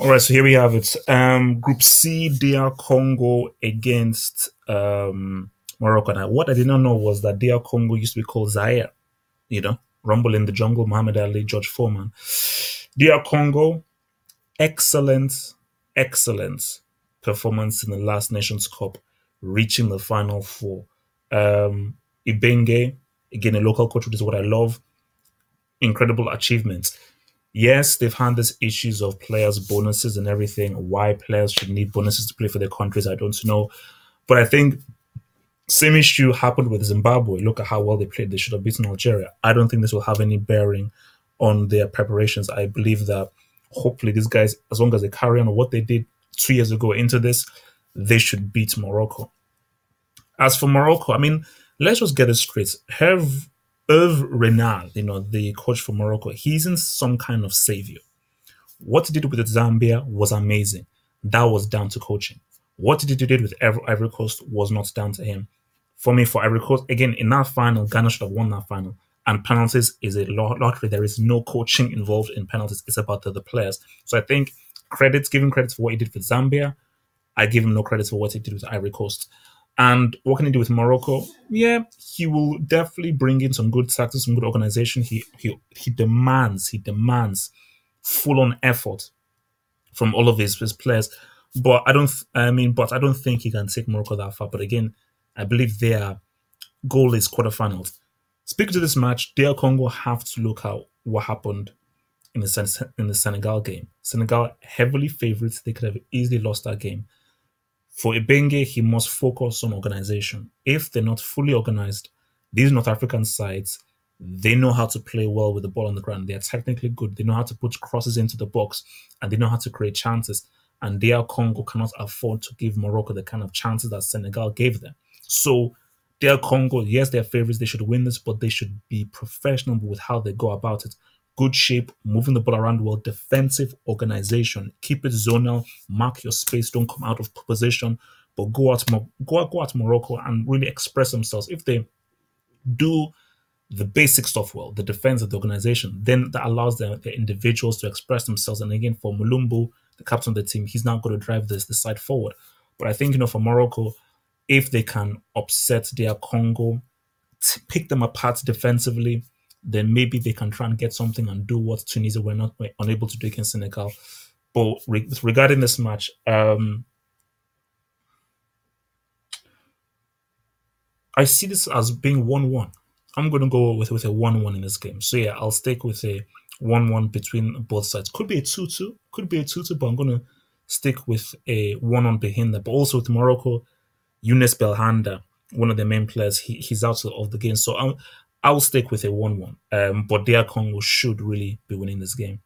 All right, so here we have it. Um, Group C, DR Congo against um, Morocco. Now, what I did not know was that DR Congo used to be called Zaire. You know, Rumble in the Jungle, Muhammad Ali, George Foreman. DR Congo, excellent, excellent performance in the last Nations Cup, reaching the final four. Um, Ibenge, again, a local coach, which is what I love. Incredible achievements yes, they've had these issues of players' bonuses and everything. Why players should need bonuses to play for their countries, I don't know. But I think same issue happened with Zimbabwe. Look at how well they played. They should have beaten Algeria. I don't think this will have any bearing on their preparations. I believe that hopefully these guys, as long as they carry on what they did two years ago into this, they should beat Morocco. As for Morocco, I mean, let's just get it straight. Have Hervé Renard, you know, the coach for Morocco, he isn't some kind of savior. What he did with Zambia was amazing. That was down to coaching. What he did with Ivory Coast was not down to him. For me, for Ivory Coast, again, in that final, Ghana should have won that final. And penalties is a lottery. There is no coaching involved in penalties. It's about the, the players. So I think credits, giving credits for what he did with Zambia, I give him no credits for what he did with Ivory Coast. And what can he do with Morocco? Yeah, he will definitely bring in some good tactics, some good organization. He he he demands, he demands full on effort from all of his, his players. But I don't I mean, but I don't think he can take Morocco that far. But again, I believe their goal is quarterfinals. Speaking to this match, DR Congo have to look at what happened in the in the Senegal game. Senegal heavily favorites. They could have easily lost that game. For Ibenge, he must focus on organization. If they're not fully organized, these North African sides, they know how to play well with the ball on the ground. They are technically good. They know how to put crosses into the box and they know how to create chances. And DR Congo cannot afford to give Morocco the kind of chances that Senegal gave them. So, DR Congo, yes, they're favorites. They should win this, but they should be professional with how they go about it good shape, moving the ball around well, defensive organization. Keep it zonal, mark your space, don't come out of position, but go out, go out, go out Morocco and really express themselves. If they do the basic stuff well, the defense of the organization, then that allows the, the individuals to express themselves. And again, for Mulumbu, the captain of the team, he's now going to drive this the side forward. But I think you know for Morocco, if they can upset their Congo, pick them apart defensively, then maybe they can try and get something and do what Tunisia were not were unable to do against Senegal. But re- regarding this match, um, I see this as being one-one. I'm going to go with with a one-one in this game. So yeah, I'll stick with a one-one between both sides. Could be a two-two, could be a two-two, but I'm going to stick with a one-on behind that. But also with Morocco, Younes Belhanda, one of the main players, he, he's out of the game. So I'm I'll stick with a 1 1. Um, but DR Congo should really be winning this game.